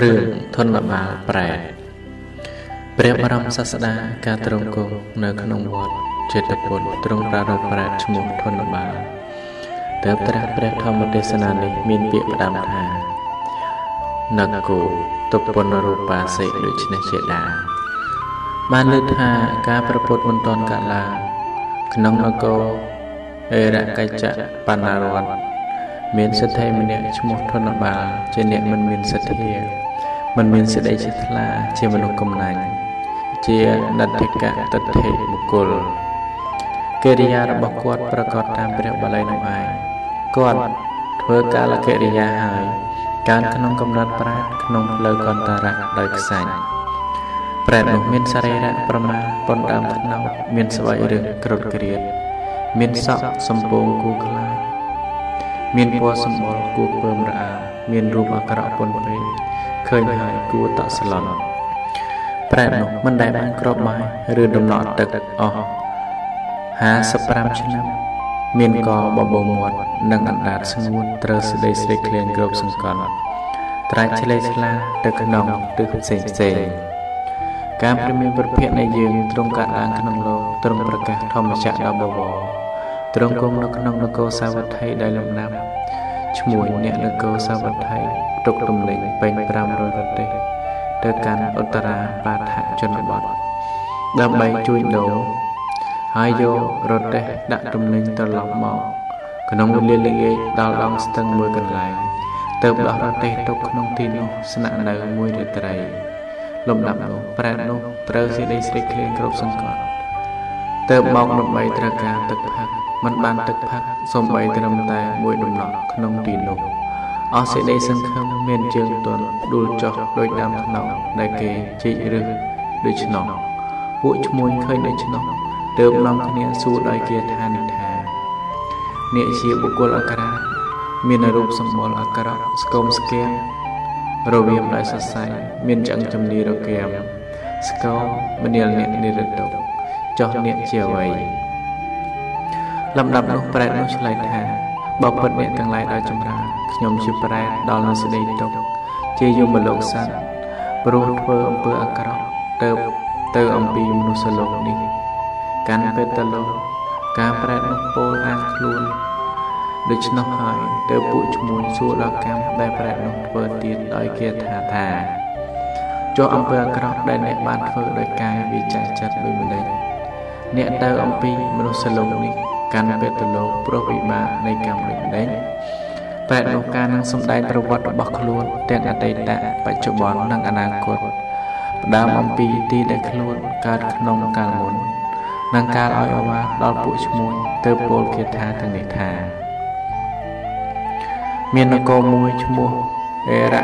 រឿងធនបាលប្រែតព្រះបរមសាស្តាការទ្រង់គង់នៅក្នុងវត្តចេតពុទ្ធទ្រង់ប្រារព្ធប្រែតឈ្មោះធនបាលទើបត្រាស់ព្រះធម្មទេសនានេះមានពាក្យផ្ដាំថានគោទុពុនរូបាសិដូច្នេះជាដាបានលើកថាការប្រពុតមិនតន់កាលឡើងក្នុងនគរអេរកច្ចៈបណ្ណារដ្ឋ មានសិទ្ធិម្នាក់ឈ្មោះធនបាល ជាអ្នកមិនមានសទ្ធាមិនមានសេចក្តីជ្រះថ្លា ជាមនុស្សកំណាញ់ជានតិកៈតថេបុគ្គលកិរិយារបស់គាត់ប្រកាសតាមព្រះបាលីនោះឯងគាត់ធ្វើកាលកិរិយាហើយកើនក្នុងកំណត់ប្រាតក្នុងផ្លូវកន្តរៈដោយខ្សាច់ប្រែតនោះមានសរីរៈប្រមាណប៉ុនដើមថ្នោតមានស្បែករឿងក្រត់ក្រៀតមានសក់សំពងគូខ្លាច មានពណ៌សម្បុរគួរពើមរអាមានរូបអាក្រក់ពន់ពេកឃើញហើយគួរតក់ស្លន់ប្រែតនោះមិនដែលបានក្របបាយឬដំណក់ទឹកអស់55ឆ្នាំមានកបបោមាត់និងអណ្ដាតស្ងួនត្រូវស្ដីស្រេកឃ្លានគ្រប់សង្កត់ត្រាច់ឆ្លេឆ្លាទៅក្នុងទិសផ្សេងផ្សេងការព្រមានប្រភេទនៃយើងទ្រង់កាត់ឡើងក្នុងលោកទ្រង់ប្រកាសធម្មចក្រដល់បវរ ទ្រង់គង់នៅក្នុងនគរសាវត្ថីដែលលំដាប់ឈ្មោះអ្នកនគរសាវត្ថីទុកទំនិញពេញ500ប្រទេសទៅកាន់ឧត្តរាបាថជនបទដើម្បីជួយដូរហើយយករទេះដាក់ទំនិញត្រឡប់មកក្នុងវេលាល្ងាចដល់ដងស្ទឹងមួយកន្លែងទៅដោះរទេះទុកក្នុងទីនោះស្នាក់នៅមួយរាត្រីលំដាប់នោះប្រែតនោះត្រូវសេចក្តីស្រេកឃ្លានគ្រប់សង្កត់ទៅមកដើម្បីត្រូវការទឹកផឹក មិនបានទឹកផឹកសូម្បីត្រឹមតែមួយដំណក់ក្នុងទីនោះអស់សេចក្តីសង្ឃឹមមានជើងទន់ដួលចុះដោយដើមថ្នោតដែលគេជីកឬដូច្នោះពួកឈ្មួញឃើញដូច្នោះទើបនាំគ្នាសួរដោយគាថានិថាអ្នកជាបុគ្គលអក្សរមានរូបសម្បុរអាក្រក់ស្គមស្គាំរវាងដោយសរសៃមានឆ្អឹងជំនីរគាមស្គមមនាលអ្នកនិរតុចោះអ្នកជាអ្វី លំដាប់នោះប្រែតនោះឆ្លើយថាបើពិតអ្នកទាំងឡាយដោយចម្រើនខ្ញុំជាប្រែតដល់នៅស្ដីទុកជាយមលោកសត្វព្រោះធ្វើអំពើអាក្រក់ទៅទៅអំពីមនុស្សលោកនេះកាន់ពេតលោកការប្រែតនោះពោលអាងខ្លួនដូច្នោះហើយទៅពួកឈ្មួញសួរដល់កម្មដែលប្រែតនោះធ្វើទៀតដោយគេថាថាចុះអំពើអាក្រក់ដែលអ្នកបានធ្វើដោយកាយវាចាចិត្តដូចម្ដេចអ្នកទៅអំពីមនុស្សលោកនេះ កាន់ពេតលោកព្រោះវិបាកនៃកម្មដូចម្ដេចប្រែតនោះការនឹងសម្ដែងប្រវត្តិរបស់ខ្លួនទាំងអតីតបច្ចុប្បន្ននិងអនាគតផ្ដើមអំពីទីដែលខ្លួនកើតក្នុងកាលមុននិងការឲ្យអវាទដល់ពួកឈ្មួញទៅពោលគាថាទាំងនេះថាមាននគរមួយឈ្មោះអេរៈ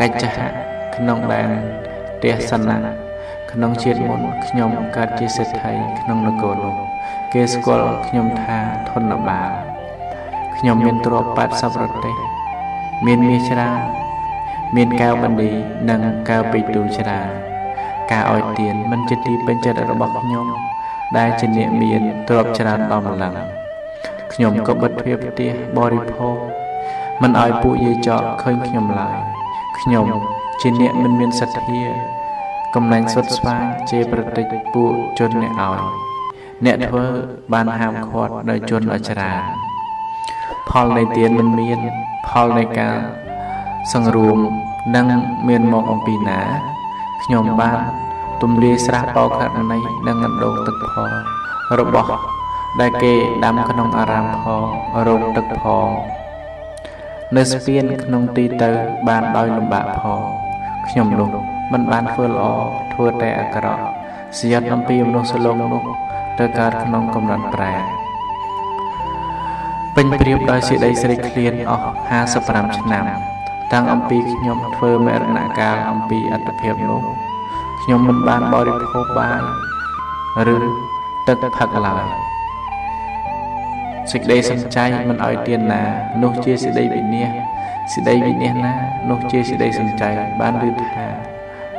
កច្ចហៈក្នុងដែនទេសនៈ ក្នុងជាតិមុនខ្ញុំកើតជាសេដ្ឋីក្នុងនគរនោះគេស្គាល់ខ្ញុំថាធនបាលខ្ញុំមានទ្រព្យ80រទេសមានមាសច្រើនមានកែវបណ្ឌីនិងកែវពេជ្រទូច្រើនការឲ្យទានមិនជាទីពេញចិត្តរបស់ខ្ញុំ ដែលជាអ្នកមានទ្រព្យច្រើនដល់ម្លឹងខ្ញុំក៏បិទទ្វារផ្ទះបរិភោគមិនឲ្យពួកយាយចកឃើញខ្ញុំឡើយខ្ញុំជាអ្នកមិនមានសទ្ធា កំណាញ់សុទ្ធស្វាជាប្រតិចពួកជនអ្នកឲ្យ អ្នកធ្វើបានហាមឃាត់ដោយជនអច្រាផលនៃទានមិនមាន ផលនៃការសង្រួមនឹងមានមកអំពីណាខ្ញុំបានទំលាយស្រះបោខណីនិងអណ្ដូងទឹកផងរបស់ ដែលគេដាំក្នុងអារាមផងរោងទឹកផងនៅស្ពានក្នុងទីទៅបានដោយលំបាកផងខ្ញុំនោះ មិនបានធ្វើល្អធ្វើតែអាក្រក់ស្យត់អំពីមនុស្សលោកនោះទៅកើតក្នុងកំណត់ប្រែពេញព្រៀបដោយសេចក្តីស្រេកឃ្លានអស់55ឆ្នាំ តាំងអំពីខ្ញុំធ្វើមរណកាលអំពីអត្តភាពនោះខ្ញុំមិនបានបរិភោគបាយឬទឹកផឹកឡើយសេចក្តីសំចៃមិនឲ្យទានណា នោះជាសេចក្តីវិនិច្ឆ័យសេចក្តីវិនិច្ឆ័យណា នោះជាសេចក្តីសំចៃបានឮថា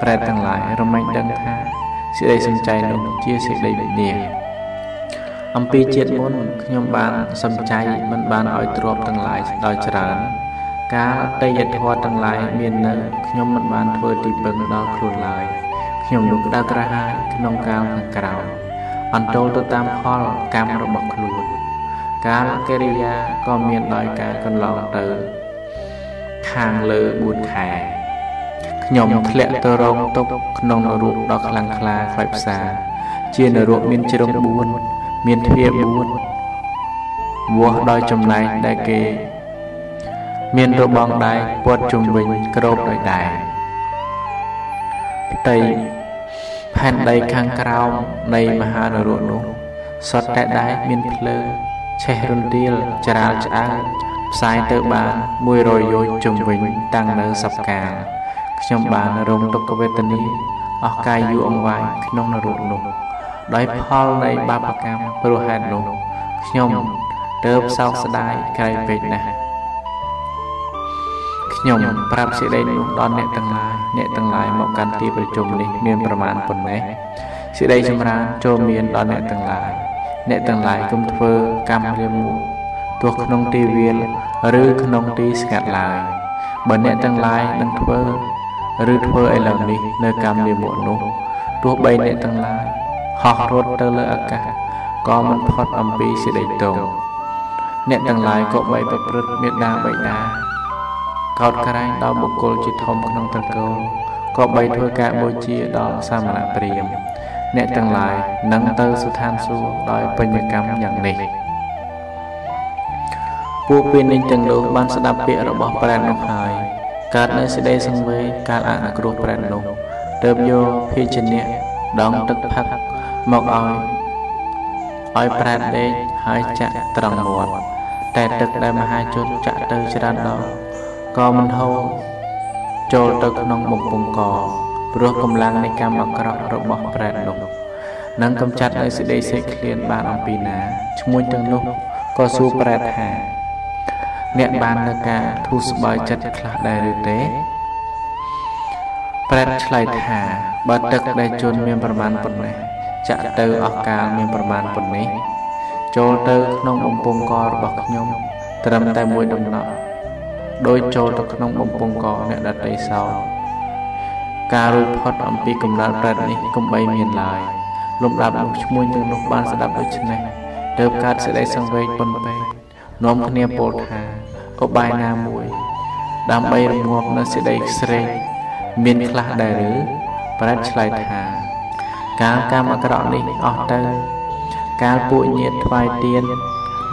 ប្រែតទាំងឡាយរមែងដឹងថាសេចក្តីសំចៃនោះជាសេចក្តីវិនិច្ឆ័យអំពីជាតិមុនខ្ញុំបានសំចៃមិនបានឲ្យទ្រពទាំងឡាយដោយច្រើនកាលអតីយធម៌ទាំងឡាយមាននៅខ្ញុំមិនបានធ្វើទីពឹងដល់ខ្លួនឡើយខ្ញុំនោះក្តៅក្រហាយក្នុងកាលខាងក្រោយអន្តោលទៅតាមផលកម្មរបស់ខ្លួន កាលកិរិយាក៏មានដោយការកន្លងទៅខាងលើ4ខែ ខ្ញុំធ្លាក់ទៅរងទុកក្នុងនរកដ៏ខ្លាំងក្លាខ្លោចផ្សា ជានរកមានជ្រុង4មានទ្វារ4វាស់ដោយចំណែកដែលគេ មានរបងដែកព័ទ្ធជុំវិញក្របដោយដែកផ្ទៃផែនដីខាងក្រោមនៃមហានរកនោះសុទ្ធតែដែកមានភ្លើងឆេះរន្ទាលច្រាលឆ្អើផ្សាយទៅបាន100យោជជុំវិញតាំងនៅសពកាល ខ្ញុំបានរងទុក្ខវេទនាអស់កាយយូរអង្វែងក្នុងនរកនោះដោយផលនៃបាបកម្មព្រោះហេតុនោះខ្ញុំទើបសោកស្ដាយក្រៃពេកណាស់ខ្ញុំប្រាប់សេចក្តីនោះដល់អ្នកទាំងឡាយអ្នកទាំងឡាយមកកាន់ទីប្រជុំនេះមានប្រមាណប៉ុណ្ណេះសេចក្តីចម្រើនចូលមានដល់អ្នកទាំងឡាយអ្នកទាំងឡាយកុំធ្វើកម្មរាមួទោះក្នុងទីវាល ឬក្នុងទីស្ងាត់ឡើយបើអ្នកទាំងឡាយនឹងធ្វើ ឬធ្វើឥឡូវនេះនៅកម្មនាមកនោះទោះបីអ្នកទាំងឡាយហោះរត់ទៅលើអាកាសក៏មិនផុតអំពីសេចក្តីទោសអ្នកទាំងឡាយក៏បីប្រព្រឹត្តមេត្តាបិតាកោតក្រែងដល់បុគ្គលជាធំក្នុងត្រកូលក៏បីធ្វើការបូជាដល់សាមណព្រាហ្មណ៍អ្នកទាំងឡាយនឹងទៅសុឋានសួគ៌ដោយបញ្ញកម្មយ៉ាងនេះពួកពានិញទាំងនោះបានស្ដាប់ពាក្យរបស់ប្រែតនោះហើយ កើតនៅសេចក្តីសង្វេគកាលអនុគ្រោះប្រែតនោះទើបយកភេជ្ជៈដងទឹកផឹកមកឲ្យឲ្យប្រែតដេកហើយចាក់ត្រង់មាត់តែទឹកដែលមហាជនចាក់ទៅច្រើនដងក៏មិនហូរចូលទៅក្នុងបំពង់កព្រោះកម្លាំងនៃកម្មអាក្រក់របស់ប្រែតនោះនឹងកំចាត់នៅសេចក្តីសេកឃ្លានបានអំពីណាឈ្មោះទាំងនោះក៏សួរប្រែតថា អ្នកបាននៅការធូរស្បើយចិត្តខ្លះដែរឬទេប្រែតឆ្លើយថាបើទឹកដែលជន់មានប្រមាណប៉ុណ្ណេះចាក់ទៅអស់កាលមានប្រមាណប៉ុណ្នេះចូលទៅក្នុងបំពង់ករបស់ខ្ញុំ ត្រឹមតែមួយដំណក់ដោយចូលទៅក្នុងបំពង់កអ្នកដតីសោការរួចផុតអំពីកំណើតប្រែតនេះកុំបីមានឡើយលំដាប់នោះឈ្មោះទាំងនោះបានស្ដាប់ដូច្នេះទើបកើតសេចក្តីសង្វេគប៉ុនពេក នាំគ្នាពោលថាឧបាយណាមួយ ដើម្បីរងាប់នៅសេចក្តីស្រេកមានខ្លះដែរឬប្រែតឆ្លើយថាកាលកម្មអាក្រក់នេះអស់ទៅ កាលពួកញាតថ្វាយទៀន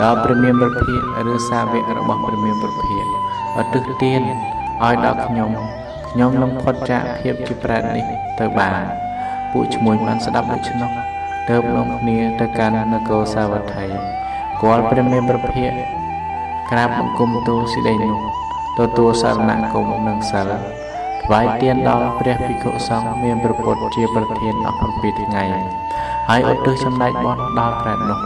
ដល់ព្រះមានប្រភិឬសាវករបស់ព្រះមានប្រភិឧទ្ទិសទានឲ្យដល់ខ្ញុំខ្ញុំនឹងផុតចាកភាពជាប្រែតនេះទៅបានពួកឈ្មួញបានស្ដាប់ដូច្នោះទើបនាំគ្នាទៅកាន់នគរសាវត្ថី គាល់ព្រះមេប្រភិក្រាបបង្គំទូលសេចក្តីនោះទទួលសរណគមនិងសិលថ្វាយទានដល់ព្រះភិក្ខុសង្ឃមានប្រពុតជាប្រធានអស់7ថ្ងៃហើយឧទ្ទិសចំណែកបន់ដល់ព្រះនោះ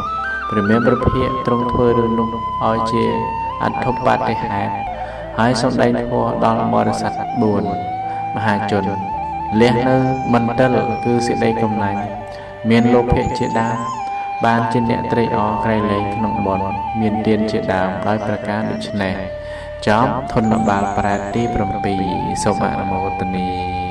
ព្រះមានប្រភិទ្រង់ធ្វើរឿងនោះឲ្យជាអត្ថបតិហេតុហើយសំដែងធម៌ដល់បរិស័ទ4មហាជនលះនៅមន្ទិលគឺសេចក្តីកំណាញ់មានលោភៈជាដើម បានជាអ្នកត្រេកអរក្រៃលែងក្នុងបនមានទានជាដើមដោយប្រការដូចនេះចប់ធនបាលប្រែទី7សូមអនុមោទនា